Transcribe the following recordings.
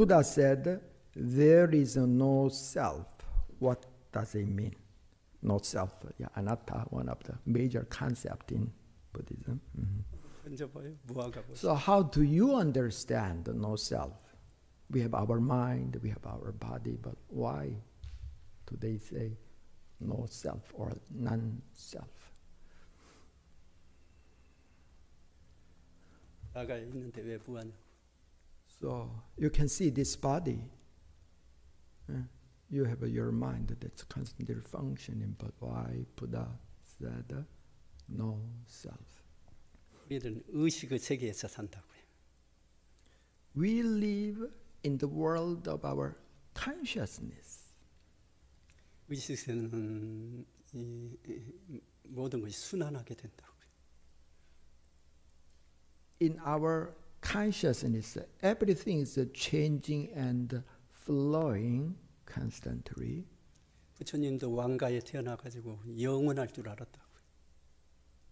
Buddha said, there is no self. What does it mean? No self. Yeah, anatta, one of the major concept in Buddhism. Mhm. 던져봐요. 무화과 보시. So how do you understand the no self? We have our mind, we have our body, but why do they say no self or non-self? 나가 있는데 왜 무하냐? So you can see this body. eh, You have your mind that's constantly functioning, but why Buddha said uh, no self? 우리는 의식의 세계에서 산다고요. We live in the world of our consciousness. 의식에서는 이, 이, 모든 것이 순환하게 된다고요. In our consciousness, everything is changing and flowing constantly. 부처님도 왕가에 태어나 가지고 영원할 줄 알았다고.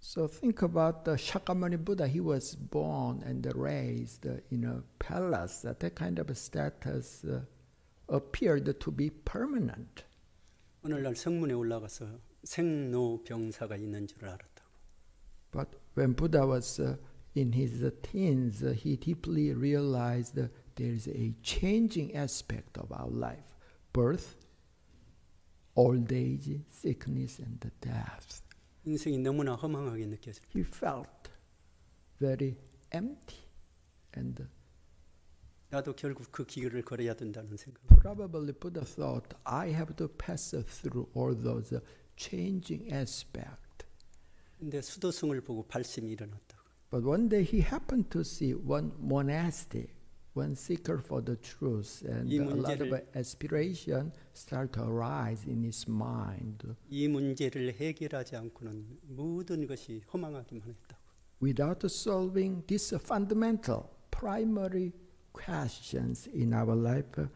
So think about the Shakyamuni Buddha. He was born and raised in a palace. That kind of status uh, appeared to be permanent. 오늘날 성문에 올라가서 생로병사가 있는 줄 알았다고. But when Buddha was uh, in his teens, uh, he deeply realized that there is a changing aspect of our life birth, old age, sickness, and death. 인생이 너무나 허망하게 느껴질 때 He felt very empty and 나도 결국 그 길을 걸어야 된다는 생각. Probably Buddha thought, I have to pass through all those uh, changing aspects. 근데 수도승을 보고 발심이 일어났다고. But one day he happened to see one monastic, one seeker for the truth, and 이 a lot of 문제를- aspiration start to arise in his mind. 이 문제를 해결하지 않고는 모든 것이 허망하기만 했다고. Without solving these fundamental, primary questions in our life, uh,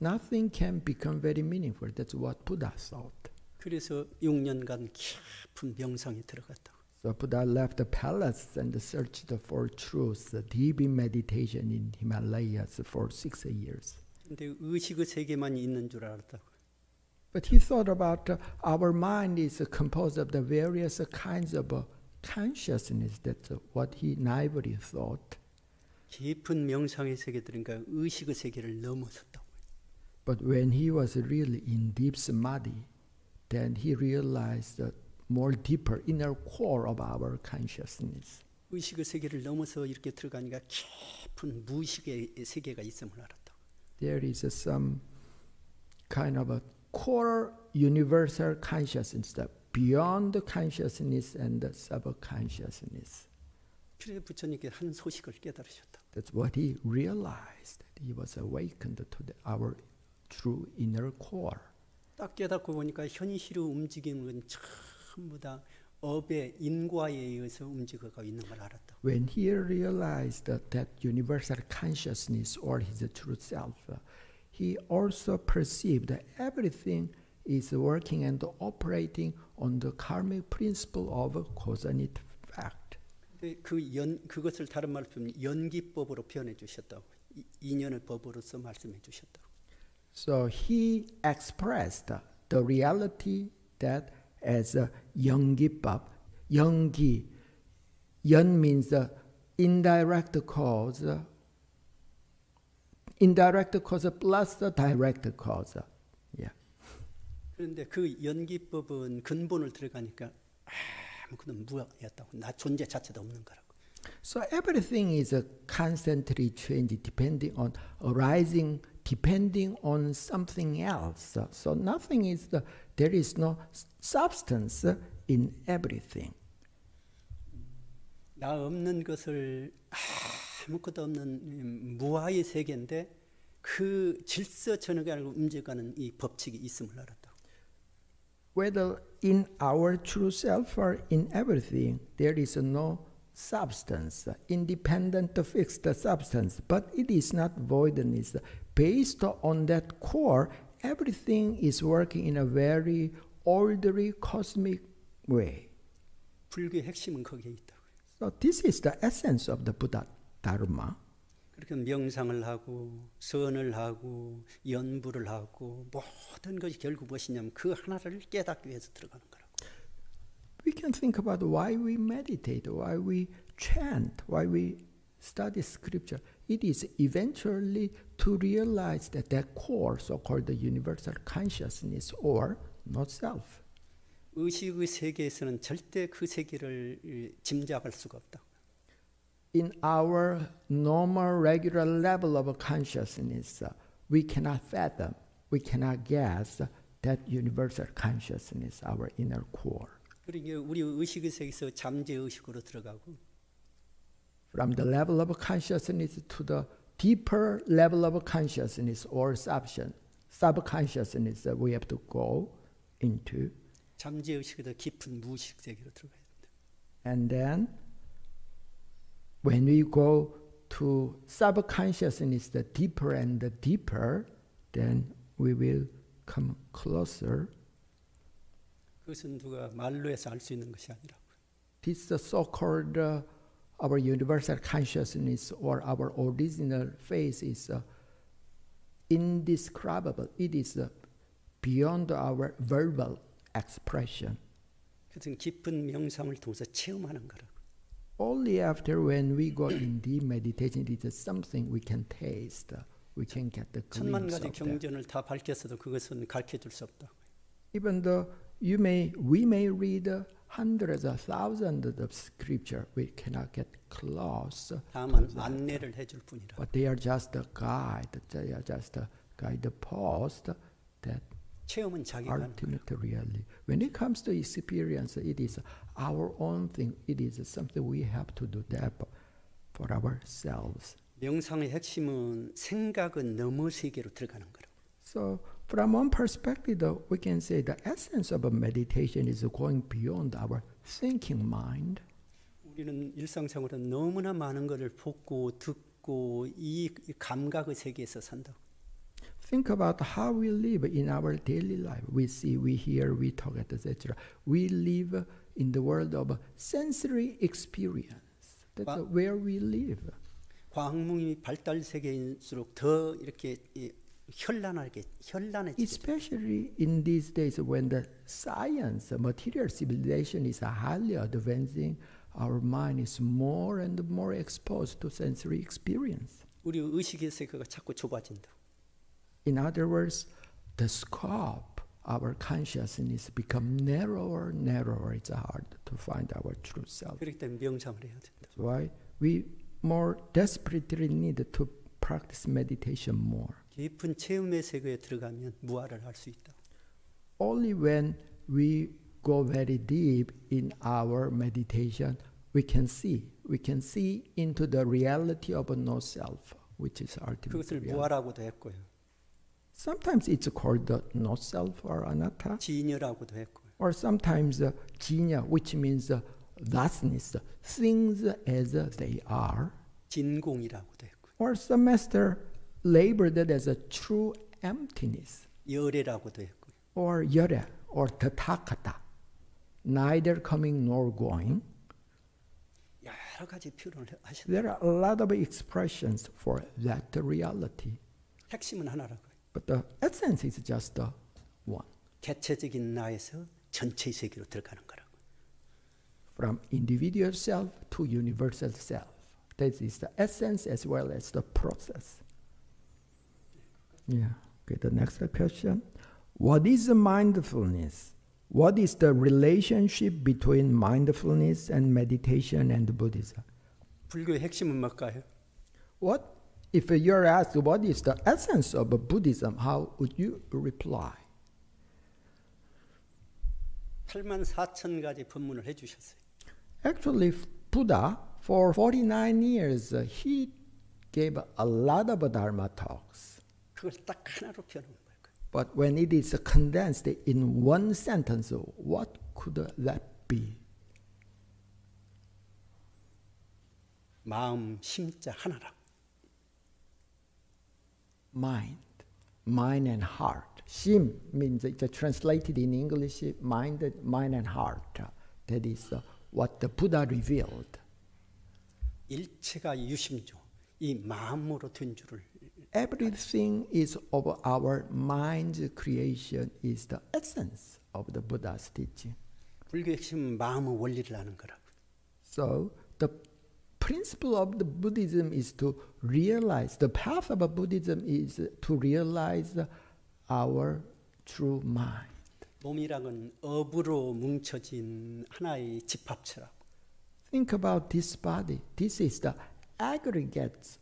nothing can become very meaningful. That's what Buddha thought. 그래서 6년간 깊은 명상에 들어갔다고. So Buddha left the palace and searched for truth, deep in meditation in Himalayas for six years. 근데 의식의 세계만 있는 줄 알았다고. But he thought about uh, our mind is uh, composed of the various kinds of uh, consciousness. That's uh, what he naively thought. 깊은 명상의 세계 들으니까 의식의 세계를 넘어섰다고. But when he was really in deep samadhi, then he realized the more deeper inner core of our consciousness. 의식의 세계를 넘어서 이렇게 들어가니까 깊은 무의식의 세계가 있음을 알았다. There is uh, some kind of a core universal consciousness that beyond the consciousness and the subconsciousness. 그래서 부처님께 한 소식을 깨달으셨다. That's what he realized. He was awakened to the, our true inner core. 딱 깨닫고 보니까 현실의 움직이는 건 전부 다 업의 인과에 의해서 움직여가고 있는 걸 알았다. When he realized that, that universal consciousness or his true self, uh, he also perceived that everything is working and operating on the karmic principle of cause and effect. 근데 그 연, 그것을 다른 말로 하면 연기법으로 표현해 주셨다고. 이- 인연의 법으로서 말씀해 주셨다고. So he expressed the reality that as a Yonggi-bab. Yonggi, Yon means uh, indirect cause, uh, indirect cause plus the direct cause. Yeah. 그런데 그 연기법은 근본을 들어가니까 아무것도 무였다고. 나 존재 자체도 없는 거라고. So everything is uh, constantly changing depending on arising, depending on something else. So nothing is the, there is no s- substance in everything. 나 없는 것을 아무것도 없는 음, 무아의 세계인데 그 질서 전역에 알고 움직여가는 이 법칙이 있음을 알았다. Whether in our true self or in everything, there is no substance, independent fixed substance, but it is not voidness. Based on that core, everything is working in a very orderly cosmic way. 불교의 핵심은 거기에 있다. So this is the essence of the Buddha Dharma. 그렇게 명상을 하고 선을 하고 연부를 하고 모든 것이 결국 무엇이냐면 그 하나를 깨닫기 위해서 들어가는 거라고. We can think about why we meditate, why we chant, why we study scripture. It is eventually to realize that that core, so-called universal consciousness or not self. 의식의 세계에서는 절대 그 세계를 이, 짐작할 수가 없다. in our normal, regular level of consciousness, uh, we cannot fathom, we cannot guess that universal consciousness, our inner core. 그러니까 우리 의식의 세계에서 잠재 의식으로 들어가고 From the level of consciousness to the deeper level of consciousness or subcon- subconsciousness, uh, we have to go into. 잠재 의식의 더 깊은 무의식 세계로 들어가야 된다. And then when we go to subconsciousness, the deeper and the deeper, then we will come closer. 그것은 누가 말로 해서 알 수 있는 것이 아니라 This so-called uh, our universal consciousness or our original face is uh, indescribable. It is uh, beyond our verbal expression. 그것은 깊은 명상을 통해서 체험하는 거라고. Only after when we go in deep meditation, it is something we can taste. We can get the 천만 glimpse 가지 of that. 경전을 다 밝혔어도 그것은 가르쳐 줄 수 없다. Even though you may, we may read uh, hundreds or thousands of scripture, we cannot get close. 다만 안내를 해줄 뿐이라. But they are just a guide. They are just a guidepost that 체험은 자기가 하는 거야. ultimate really. When it comes to experience, it is our own thing. It is something we have to do that for ourselves. 명상의 핵심은 생각은 너머 세계로 들어가는 거라고. So, from one perspective, though, we can say the essence of a meditation is going beyond our thinking mind. 우리는 일상생활에 너무나 많은 것을 보고 듣고 이 감각의 세계에서 산다고. Think about how we live in our daily life. We see, we hear, we talk, etc. We live in the world of sensory experience. That's Wow. where we live. 과학문이 발달 세계일수록 더 이렇게 이 현란하게 현란해지게 Especially in these days when the science, material civilization is highly advancing, our mind is more and more exposed to sensory experience. 우리 의식의 세계가 자꾸 좁아진다. In other words, the scope, our consciousness become narrower, narrower. It's hard to find our true self. 그렇기 때문에 명상을 해야 된다. That's why we more desperately need to practice meditation more. 깊은 체험의 세계에 들어가면 무아를 할 수 있다. Only when we go very deep in our meditation, we can see. We can see into the reality of no self, which is ultimate 그것을 reality. 무아라고도 했고요. Sometimes it's called the no self or anatta, 진여라고도 했고요. or sometimes uh, jinya, which means uh, thusness, things as they are, 진공이라고도 했고요. or some master labeled it as a true emptiness, 열애라고도 했고요. or yara, or tathagata, neither coming nor going. 여러 가지 표현을 하셨다. There are a lot of expressions for that reality, 핵심은 하나라고요. but the essence is just the one. 개체적인 나에서 전체 세계로 들어가는 거라고. From individual self to universal self. That is the essence as well as the process. Yeah. Okay, the next question. What is the mindfulness? What is the relationship between mindfulness and meditation and Buddhism? 불교의 핵심은 뭘까요? What if you're asked what is the essence of Buddhism? How would you reply? 8만 4천 가지 법문을 해주셨어요. Actually, Buddha, for 49 years, uh, he gave a lot of Dharma talks. 그걸 딱 하나로 표현한 거예요. But when it is condensed in one sentence, what could that be? 마음, 심자 하나라. Mind. Mind and heart. Sim means it's translated in English, mind, mind and heart. That is uh, what the Buddha revealed. 일체가 유심조. 이 마음으로 된 줄을 Everything is of our mind's creation is the essence of the Buddha's teaching. 불교의 핵심은 마음의 원리를 아는 거라고. So the principle of the Buddhism is to realize the path of Buddhism is to realize our true mind. 몸이랑은 업으로 뭉쳐진 하나의 집합체라고. Think about this body. This is the aggregate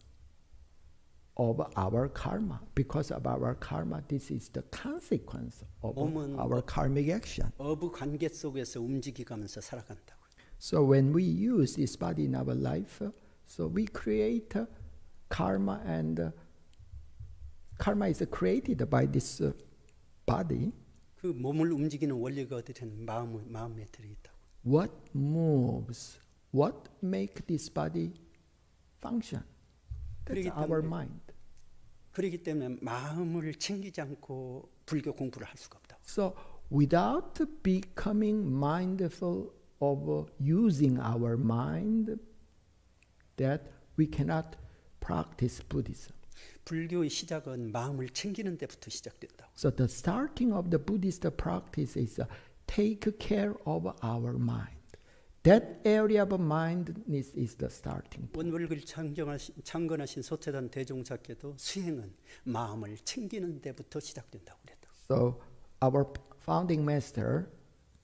of our karma. Because of our karma, this is the consequence of 몸은 our karmic action. 업의 관계 속에서 움직이가면서 살아간다고. So when we use this body in our life, uh, so we create uh, karma, and uh, karma is created by this uh, body. 그 몸을 움직이는 원리가 어디든 마음 마음에 들어있다고. What moves? What make this body function? That's 그러기 our 때문에 mind. 그렇기 때문에 마음을 챙기지 않고 불교 공부를 할 수가 없다. So without becoming mindful of uh, using our mind, that we cannot practice Buddhism. 불교의 시작은 마음을 챙기는 데부터 시작된다. So the starting of the Buddhist practice is uh, take care of our mind. That area of mindness is the starting. 원불글 창정하신, 창건하신 소태단 대종사께도 수행은 마음을 챙기는 데부터 시작된다고 그랬다. So our founding master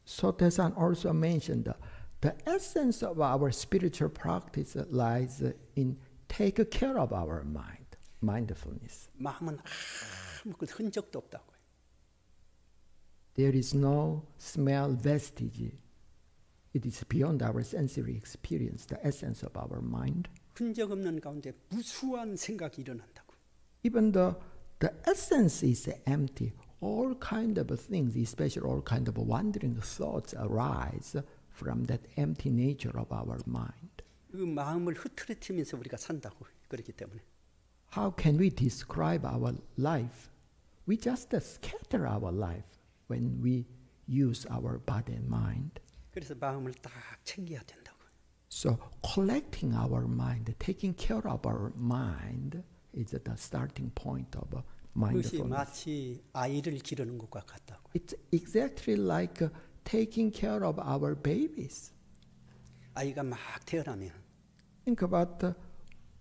Sotasan also mentioned uh, the essence of our spiritual practice lies in take care of our mind, mindfulness. 마음은 아무 그 흔적도 없다고. There is no smell vestige. It is beyond our sensory experience, the essence of our mind. 흔적 없는 가운데 무수한 생각이 일어난다고. Even the the essence is empty. All kind of things, especially all kind of wandering thoughts, arise from that empty nature of our mind. 그 마음을 흐트러뜨리면서 우리가 산다고. 그렇기 때문에 How can we describe our life? We just scatter our life when we use our body and mind. 그래서 마음을 딱 챙겨야 된다고. So collecting our mind, taking care of our mind is the starting point of 그것이 mindfulness. 마치 아이를 기르는 것과 같다고. It's exactly like uh, taking care of our babies. 아이가 막 태어나면 Think about uh,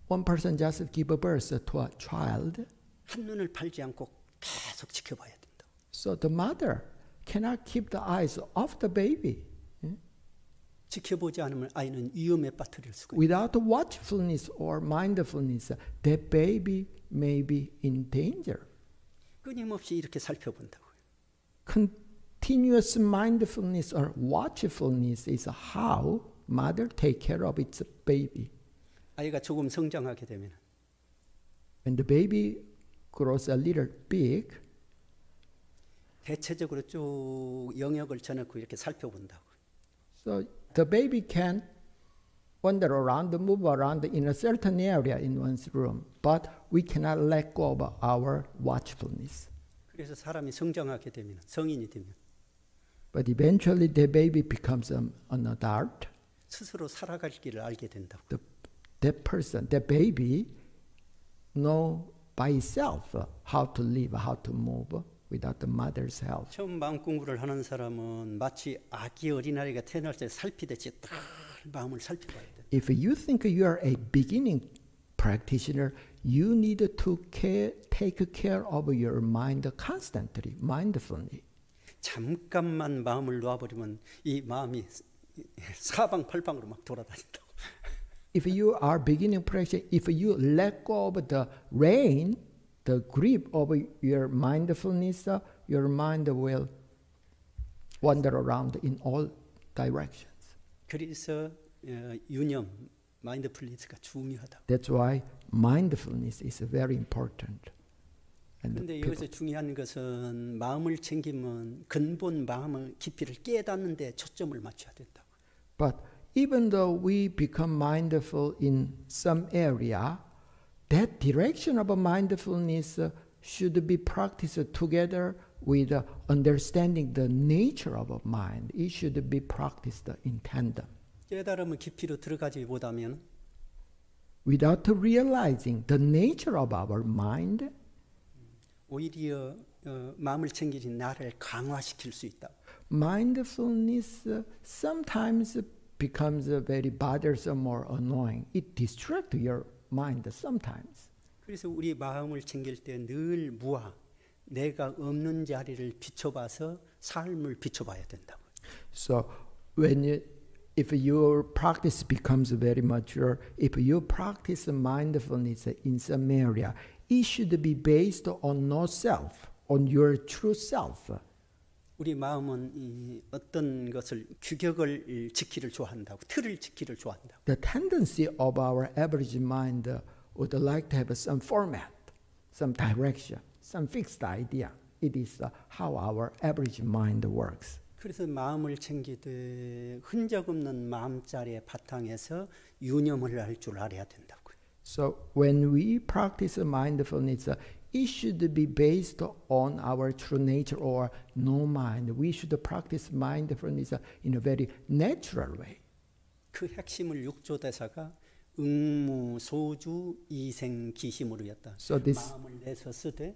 one person just give birth to a child. 한 눈을 팔지 않고 계속 지켜봐야 된다. So the mother cannot keep the eyes off the baby. 지켜보지 않으면 아이는 위험에 빠뜨릴 수가 있다. Without watchfulness or mindfulness, that baby may be in danger. 끊임없이 이렇게 살펴본다고. Continuous mindfulness or watchfulness is how mother take care of its baby. 아이가 조금 성장하게 되면 When the baby grows a little big, 대체적으로 쭉 영역을 쳐놓고 이렇게 살펴본다고. so the baby can wander around, move around in a certain area in one's room, but we cannot let go of our watchfulness. 그래서 사람이 성장하게 되면 성인이 되면 But eventually, the baby becomes um, an adult. 스스로 살아갈 길을 알게 된다고. the, that person, that baby, know by itself uh, how to live, how to move Without the mother's help. 처음 마음 공부를 하는 사람은 마치 아기 어린아이가 태어날 때 살피듯이 딱 마음을 살펴봐야 돼. If you think you are a beginning practitioner, you need to care, take care of your mind constantly, mindfully. 잠깐만 마음을 놓아버리면 이 마음이 사방팔방으로 막 돌아다닌다고. If you are beginning practice, if you let go of the rein, the grip of your mindfulness, uh, your mind will wander around in all directions. 그래서 어, 유념, 마인드풀니스가 중요하다. That's why mindfulness is very important. And 근데 people- 여기서 중요한 것은 마음을 챙기면 근본 마음의 깊이를 깨닫는 데 초점을 맞춰야 된다. but even though we become mindful in some area, that direction of mindfulness uh, should be practiced together with uh, understanding the nature of a mind. It should be practiced in tandem. 깨달음의 깊이로 들어가지 못하면 without realizing the nature of our mind, 오히려 어, 마음을 챙기는 나를 강화시킬 수 있다. mindfulness uh, sometimes becomes uh, very bothersome or annoying. It distracts your mind sometimes. 그래서 우리 마음을 챙길 때 늘 무아 내가 없는 자리를 비춰봐서 삶을 비춰봐야 된다고. So when you, if your practice becomes very mature, if you practice mindfulness in some area, it should be based on no self, on your true self. 우리 마음은 이 어떤 것을 규격을 지키를 좋아한다고 틀을 지키를 좋아한다고. The tendency of our average mind would like to have some format, some direction, some fixed idea. It is uh, how our average mind works. 그래서 마음을 챙기되 흔적 없는 마음자리의 바탕에서 유념을 할 줄 알아야 된다고. So when we practice mindfulness, uh, it should be based on our true nature or no mind. We should practice mindfulness uh, in a very natural way. 그 핵심을 육조 대사가 응무 소주 이생 기심으로였다. So this 마음을 내서 쓰되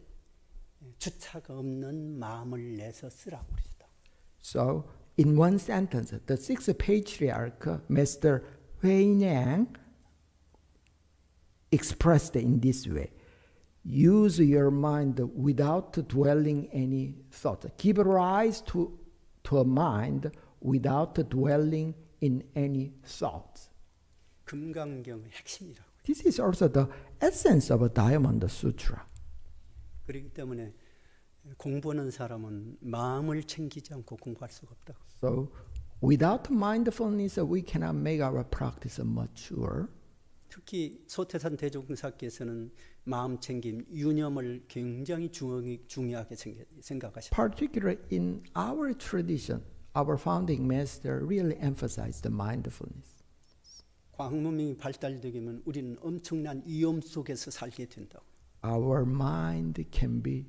주차가 없는 마음을 내서 쓰라고 그랬다. So, in one sentence, the sixth patriarch, Master Huineng, expressed in this way use your mind without dwelling any thought. Give rise to, to a mind without dwelling in any thoughts. 금강경의 핵심이라고. This is also the essence of a Diamond Sutra. 그렇기 때문에 공부하는 사람은 마음을 챙기지 않고 공부할 수가 없다고. So, without mindfulness, we cannot make our practice mature. 특히 소태산 대종사께서는 마음 챙김, 유념을 굉장히 중요하게, 중요하게 생각하셨다. Particularly in our tradition, our founding master really emphasized the mindfulness. 광문명이 발달되면 우리는 엄청난 위험 속에서 살게 된다고. Our mind can be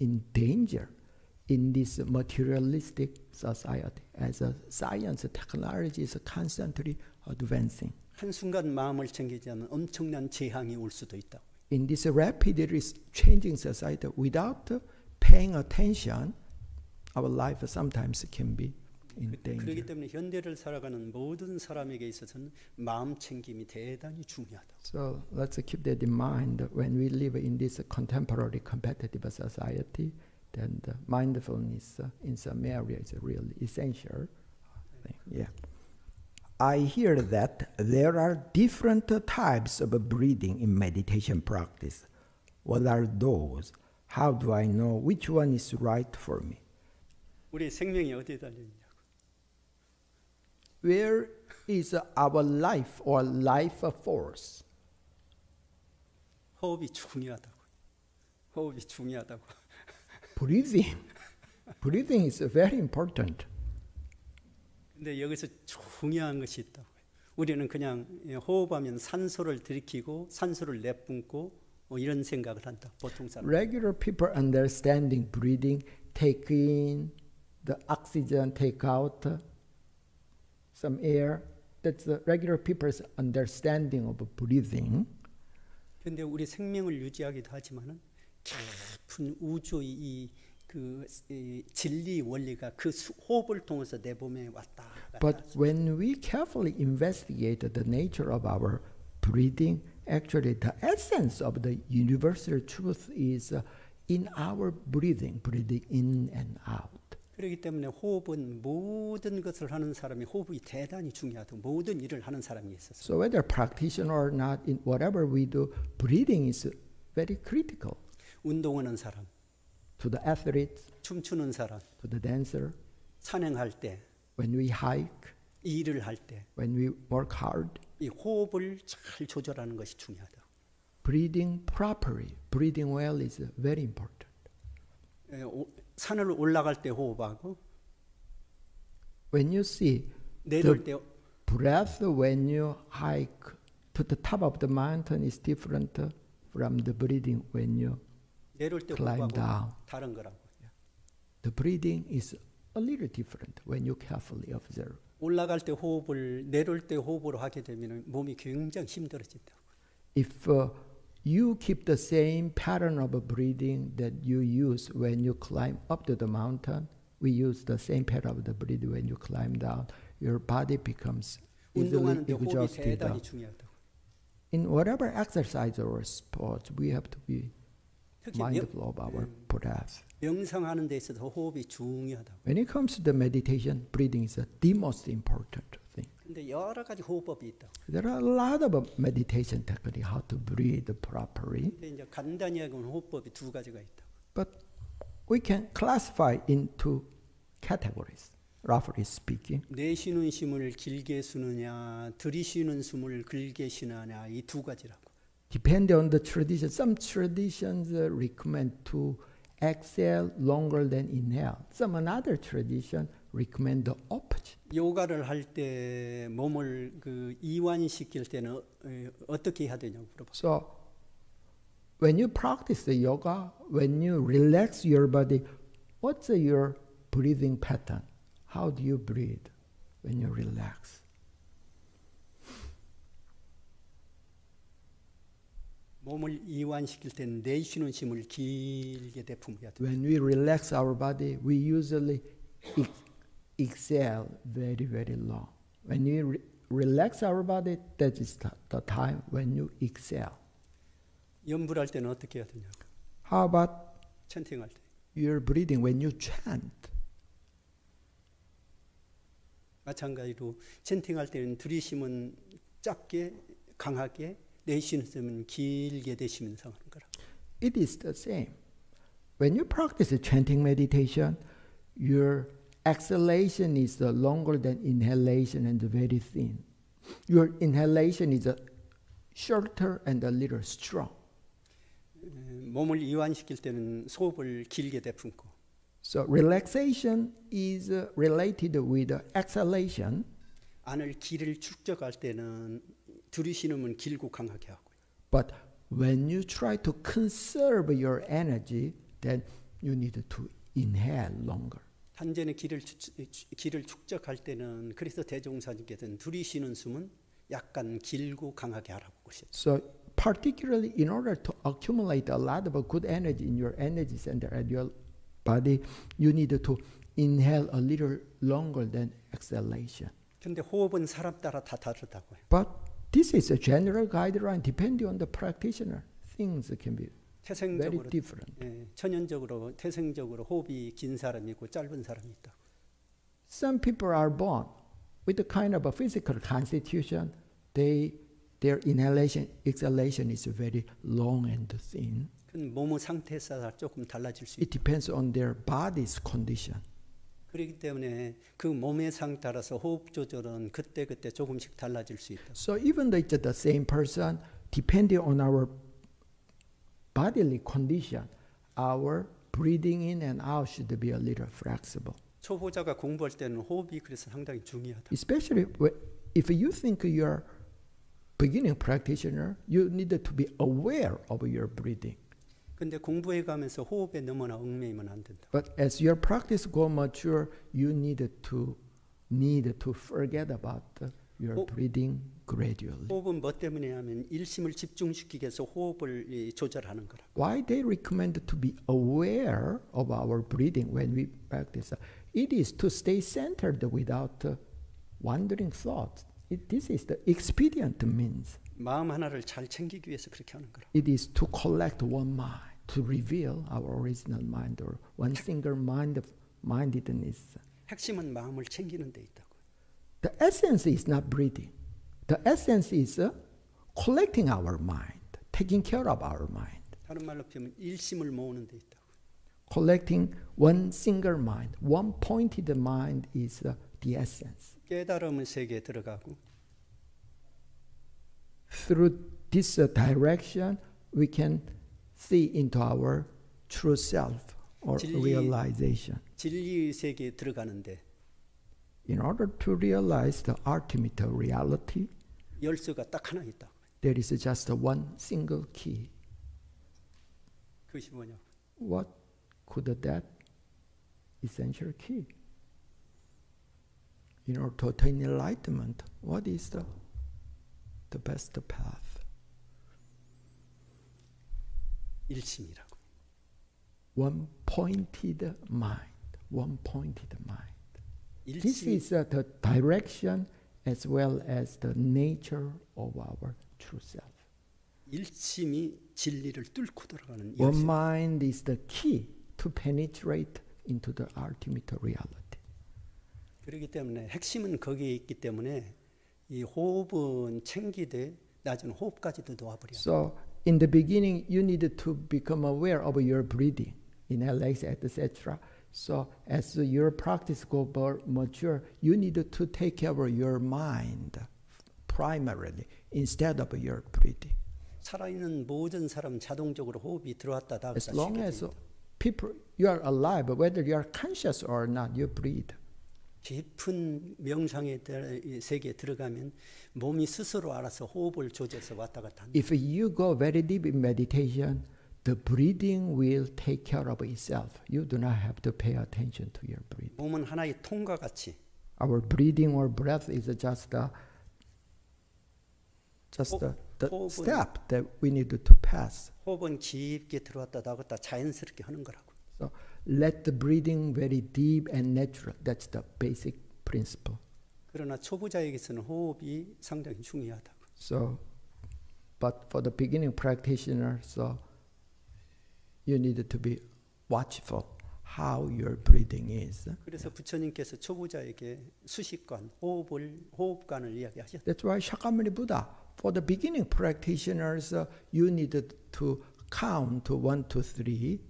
in danger in this materialistic society as a science technology is constantly advancing. 한순간 마음을 챙기지 않으면 엄청난 재앙이 올 수도 있다. In this rapidly changing society, without paying attention, our life sometimes can be in 그렇기 danger. 때문에 현대를 살아가는 모든 사람에게 있어서는 마음 챙김이 대단히 중요하다. So let's keep that in mind when we live in this contemporary competitive society. Then the mindfulness uh, in some area is really essential. Yeah. I hear that there are different types of breathing in meditation practice. What are those? How do I know which one is right for me? 우리 생명이 어디에 달려있냐고. Where is our life or life force? 호흡이 중요하다고. 호흡이 중요하다고. Breathing. Breathing is very important. 근데 여기서 중요한 것이 있다고. 우리는 그냥 호흡하면 산소를 들이키고 산소를 내뿜고 뭐 이런 생각을 한다. 보통 사람. Regular people understanding breathing, take in the oxygen, take out uh, some air. That's the regular people's understanding of breathing. 근데 우리 생명을 유지하기도 하지만은 깊은 우주의 이 그 진리 원리가 그 수, 호흡을 통해서 내 몸에 왔다. But when we carefully investigate the nature of our breathing, actually the essence of the universal truth is uh, in our breathing, breathing in and out. 그렇기 때문에 호흡은 모든 것을 하는 사람이 호흡이 대단히 중요하다. 모든 일을 하는 사람이 있어서. So whether practitioner or not, in whatever we do, breathing is very critical 운동하는 사람, to the athletes, 춤추는 사람, to the dancer, 산행할 때, when we hike, 일을 할 때, when we work hard. 이 호흡을 잘 조절하는 것이 중요하다. Breathing properly, breathing well is very important. 에, 오, 산을 올라갈 때 호흡하고 When you see 내려올 때 breath when you hike to the top of the mountain is different from the breathing when you climb 호흡하고 down. 다른 거라고. The breathing is a little different when you carefully observe. 올라갈 때 호흡을 내려올 때 호흡으로 하게 되면 몸이 굉장히 힘들어진다. if uh, you keep the same pattern of breathing that you use when you climb up to the mountain, we use the same pattern of the breathing when you climb down. Your body becomes easily 운동하는데 호흡이 exhausted. 대단히 중요하다고. In whatever exercise or sport, we have to be 명, mindful of our breath. 명상하는 데 있어서 호흡이 중요하다고. When it comes to the meditation, breathing is the most important thing. 근데 여러 가지 호흡법이 있다. There are a lot of meditation technique how to breathe properly, 근데 이제 간단히 하고는 호흡법이 두 가지가 있다. but we can classify into categories, roughly speaking. 내쉬는 숨을 길게 쉬느냐, 들이쉬는 숨을 길게 쉬느냐 이 두 가지라고. Depending on the tradition, some traditions uh, recommend to exhale longer than inhale. Some another tradition recommend the opposite. 요가를 할 때 몸을 그 이완시킬 때는 어, 에, 어떻게 해야 되냐고 물어봐. So, when you practice the yoga, when you relax your body, what's your breathing pattern? How do you breathe when you relax? 몸을 이완시킬 때는 내쉬는 숨을 길게 내품어야 돼. When we relax our body, we usually ex- exhale very, very long. When we re- relax our body, that is the, time when you exhale. 염불할 때는 어떻게 해야 되냐? How about 천팅할 때. your breathing when you chant? 마찬가지로 챈팅할 때는 들이쉬면 짧게 강하게 내쉬는 숨은 길게 내쉬면서 하는 거라. It is the same. When you practice chanting meditation, your exhalation is uh, longer than inhalation and very thin. Your inhalation is uh, shorter and a little strong. 에, 몸을 이완시킬 때는 호흡을 길게 내품고 So relaxation is uh, related with uh, exhalation. 안을 길을 축적할 때는 들이쉬는 길고 강하게 하고 But when you try to conserve your energy, then you need to inhale longer. 단전의 길을 길을 축적할 때는 그래서 대종사님께서는 들이쉬는 숨은 약간 길고 강하게 하라고 그러셨죠. So particularly in order to accumulate a lot of good energy in your energy center at your body, you need to inhale a little longer than exhalation. 근데 호흡은 사람 따라 다 다르다고요. But this is a general guideline depending on the practitioner. Things can be very 태생적으로 different. 예, 천연적으로 태생적으로 호흡이 긴 사람이 있고 짧은 사람이 있다. Some people are born with a kind of a physical constitution. They their inhalation, exhalation is very long and thin. 그 몸의 상태에 따라 조금 달라질 수 It 있다. depends on their body's condition. 그렇기 때문에 그 몸의 상태 따라서 호흡 조절은 그때 그때 조금씩 달라질 수 있다. So even though it's the same person, depending on our bodily condition, our breathing in and out should be a little flexible. 초보자가 공부할 때는 호흡이 그래서 상당히 중요하다. Especially if you think you're beginning practitioner, you need to be aware of your breathing. 근데 공부해 가면서 호흡에 너무나 얽매이면 안 된다. But as your practice go mature, you need to need to forget about the- your 어? breathing gradually. 호흡은 뭐 때문에 하면 일심을 집중시키기 위해서 호흡을 이, 조절하는 거라. Why they recommend to be aware of our breathing when we practice? It is to stay centered without uh, wandering thoughts. It, this is the expedient means. 마음 하나를 잘 챙기기 위해서 그렇게 하는 거라. It is to collect one mind, to reveal our original mind or one single mind of mindedness. 핵심은 마음을 챙기는 데 있다고. The essence is not breathing. The essence is uh, collecting our mind, taking care of our mind, 다른 말로 표현하면 일심을 모으는 데 있다고. collecting one single mind, one pointed mind is uh, the essence. 깨달음의 세계에 들어가고 Through this uh, direction, we can see into our true self or 진리- realization. 진리의 세계에 들어가는데 In order to realize the ultimate reality, 열쇠가 딱 하나 있다고. there is just one single key. 그것이 뭐냐? What could that essential key? In order to attain enlightenment, what is the, the best path? 일심이라고. One pointed mind. One pointed mind. This 일심 is uh, the direction as well as the nature of our true self. 일심이 진리를 뚫고 돌아가는 One 열심. mind is the key to penetrate into the ultimate reality. 그렇기 때문에 핵심은 거기에 있기 때문에 이 호흡은 챙기되 낮은 호흡까지도 놓아버려. So, in the beginning, you need to become aware of your breathing, inhalation, etc. So, as your practice go more mature, you need to take care of your mind primarily instead of your breathing. 살아있는 모든 사람 자동적으로 호흡이 들어왔다 나갔다 As long as people you are alive, whether you are conscious or not, you breathe. 깊은 명상의 세계에 들어가면 몸이 스스로 알아서 호흡을 조절해서 왔다 갔다 한다. If you go very deep in meditation, the breathing will take care of itself. You do not have to pay attention to your breathing. 몸은 하나의 통과 같이 Our breathing or breath is just a, just 호- the, the 호흡은- step that we need to pass. 호흡은 깊게 들어왔다 나갔다 자연스럽게 하는 거라고. So let the breathing very deep and natural. That's the basic principle. 그러나 초보자에게서는 호흡이 상당히 중요하다고. So, but for the beginning practitioner, so you need to be watchful how your breathing is. 그래서 부처님께서 초보자에게 수식관, 호흡을 호흡관을 이야기하셨다. That's why Shakyamuni Buddha, for the beginning practitioners, uh, you needed to count to one to three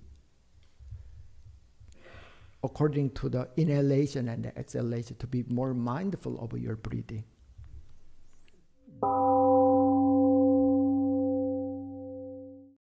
according to the inhalation and the exhalation to be more mindful of your breathing.